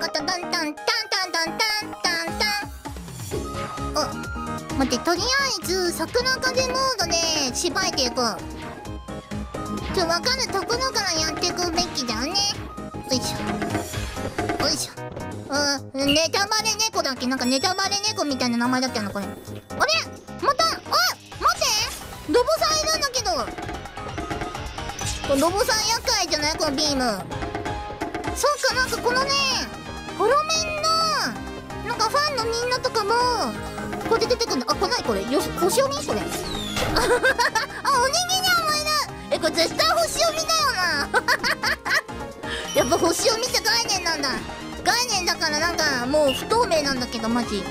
コトトントンタントントンタンタンタンお待ってとりあえず桜風モードでしばいていこう。ちょわかるところからやっていくべきだよね。よいしょ。よいしょ。あネタバレ猫だっけ？なんかネタバレ猫みたいな名前だったのこれ。あれ？また？あ待って。ロボさんいるんだけど。ロボさん厄介じゃない？このビーム。そうかなんかこのねホロメンのなんかファンのみんなとかもこれで出てくるんだあこれ何これ。よし星読みこれあおにぎりもいる。えこれ絶対星読みだよな。やっぱ星読みって概念なんだ。概念だからなんかもう不透明なんだけどマジ。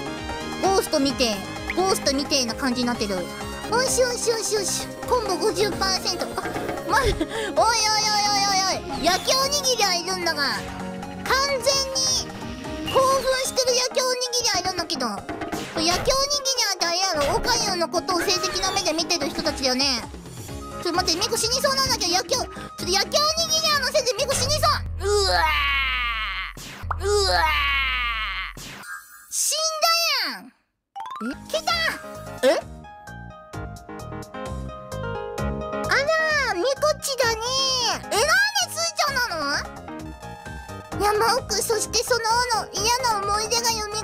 ゴースト見てゴーストみてえな感じになってる。よしよしよしよしコンボ50%あまおいおいおいおいおい。焼きおにぎりはいるんだが完全に興奮してる焼きおにぎりはいるんだけど。焼きおにぎりは誰やろ？オカユンのことを成績の目で見てる人たちだよね。ちょっと待ってミコ死にそうなんだけど焼きおちょっと焼きおにぎりはのせいでミコ死にそう。うわーうわー。死んだやん。え？来た。え？山奥そしてその尾の嫌な思い出が蘇る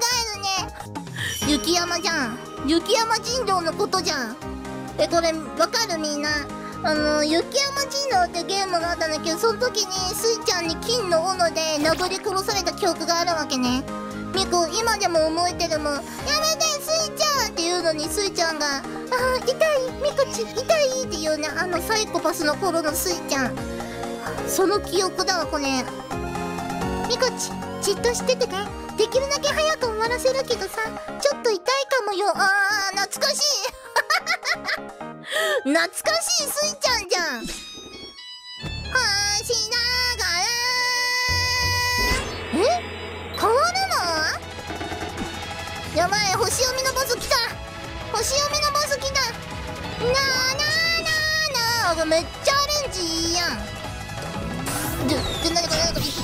ね。雪山じゃん。雪山人狼のことじゃん。えこれわかるみんな。あの雪山人狼ってゲームがあったん。だけどその時にスイちゃんに金の斧で殴り殺された記憶があるわけね。ミコ今でも覚えてるもんやめてスイちゃんって言うのにスイちゃんが「あー痛いミコチ痛い」っていうねあのサイコパスの頃のスイちゃん。その記憶だわこれ。ミコチじっとしててねできるだけ早く終わらせるけどさちょっと痛いかもよ。あー懐かしい。懐かしいスイちゃんじゃん。星ながらえ？変わるの？やばい星読みのボス来た。星読みのボス来た。なーなーなーなーめっちゃアレンジいいやん。でで何これ何これ痛っ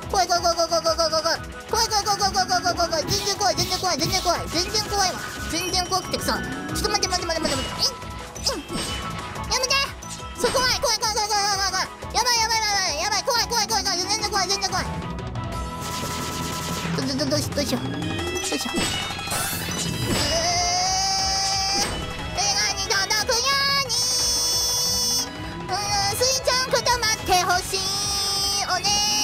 怖い怖い怖い怖い怖い怖い怖い怖い怖い怖い怖い怖い怖い怖い怖い全然怖い全然怖い全然怖い全然怖いわ全然怖くてさちょっと待って待って待って待って待ってやめてそこ怖い怖い怖い怖い怖い怖い怖いやばいやばいやばいやばい怖い怖い怖い怖い全然怖い全然怖いどどどどうしどうしようどうしよううー映画に届くようにうんスイちゃん固まってほしいお願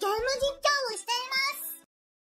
ゲームじ